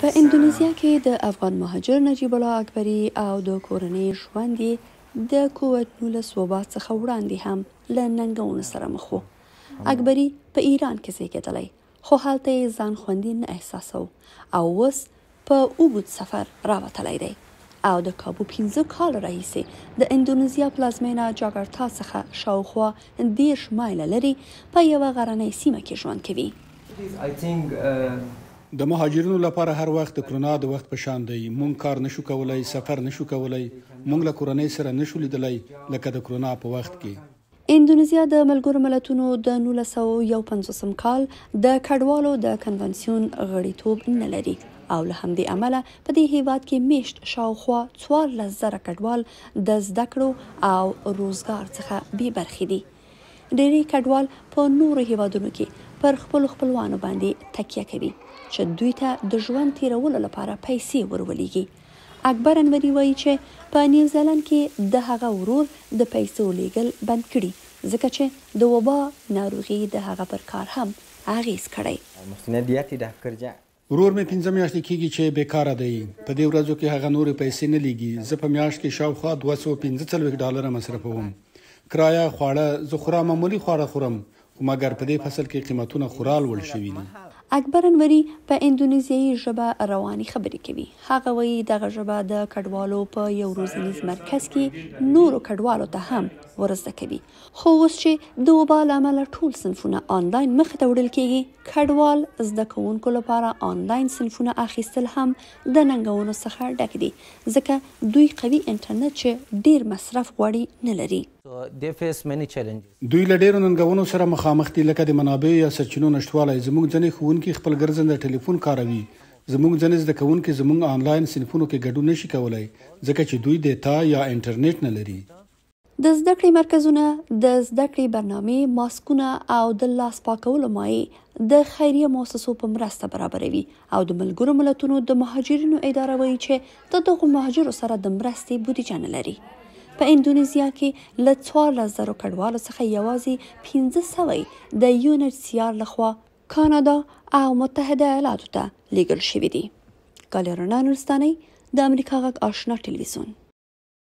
په اندونیزیا کې د افغان مهاجر نجیب الله اکبري او د کورنۍ ژوند یې د کووید 19 وبا څخه وړاندې هم له ننګونو سره مخ وو. اکبري په ایران کې زیږېدلی خو هلته یې ځان خوندي نه احساسو او اوس په اوږد سفر راوتلی دی او د کابو 15 کال راهیسې د اندونیزیا پلازمینه جاګارتا څخه شاوخوا 10 مایل لري په یوه غرنۍ سیمه کې ژوند کوي. د مهاجرینو لپاره هر وخت د کرونا د وخت په شان دی، مونږ کار نشو کولای، سفر نشو کولای، مونږ له کورنۍ سره نشو لیدلای لکه د کرونا په وخت کې. اندونیزیا د ملګرو ملتونو د نولس سوه او یو پنځوس کال د کډوالو د کنوانسیون غړیتوب نه لري او له همدې امله په دې هیواد کې میشت شاوخوا څوارلس زره کډوال د زده کړو او روزګار څخه بې برخې دي. ډیری کډوال په نورو هیوادونو کې پر خپلو خپلوانو باندې تکیه کوي چې دوی ته د ژوند تیرولو لپاره پیسې ورولېږي. اکبر انوري وایي چې په نیوزیلند کې د هغه ورور د پیسو لېږل بند کړي ځکه چې د وبا ناروغي د هغه پر کار هم اغیز کړی. ورور مې پنځه میاشتې کیږي چې بې کاره دی. په دې ورځو کې هغه نورې پیسې نه لیږي. زه په میاشت کې شاوخوا دوه سوه او پنځه څلوېښت ډالره مصرفوم. کرایه، خواړه، زه خورا معمولي خواړه خورم، خو مګر په دې فصل کې قیمتونه خورا لوړ شوي دي. اکبر انوري په اندونیزیايي ژبه روانې خبرې کوي. هغه وایي دغه ژبه د کډوالو په یو روزنیز مرکز کې نورو کډوالو ته هم ور زده کوي. خو اوس چې د وبا له امله ټول صنفونه آنلاین مخ ته وړل کېږي، کډوال زده کوونکو لپاره آنلاین صنفونه اخیستل هم د ننګونو څخه ډک دي، ځکه دوی قوي انټرنټ چې ډېر مصرف غواړي نه لري. دوی له ډېرو ننګونو سره مخامخ دي، لکه د منابعو یا سرچینو نشتوالی، زموږ ځینې ښوونکي خپل ګرځنده ټیلیفون کاروي، زموږ ځینې زده کوونکي زموږ آنلاین صنفونو کې ګډون نه شي کولی، ځکه چې دوی ډېتا یا انټرنټ نه لري. د زده کړې مرکزونه، د زده کړې برنامې، ماسکونه او د لاس پاکولو مایع د خیریه موسسو په مرسته برابروي او د ملګرو ملتونو د مهاجرینو اداره وایي چې د دغو مهاجرو سره د مرستې بودیجه نه لري. په اندونیزیا کې له 14000 کډوالو څخه یوازې 1500 د یونیچسیار لخوا کانادا او متحده ایالاتو ته لیږل شوي دي. ګالرنا نورستانۍ د امریکا غږ آشنا ټلویزیون